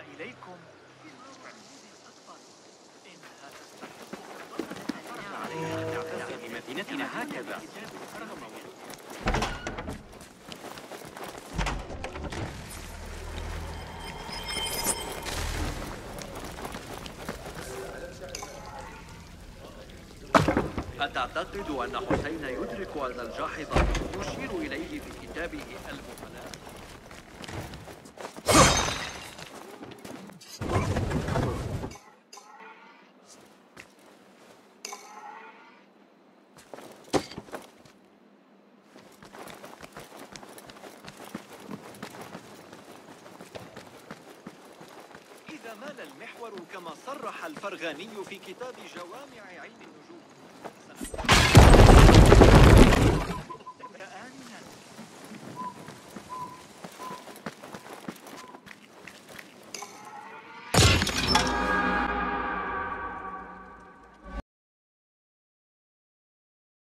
إليكم في إنها تستحق أن هكذا أتعتقد أن حسين يدرك أن الجاحظ يشير إليه في كتابه المفلات؟ إذا مال المحور كما صرح الفرغاني في كتاب جوامع علم النجوم.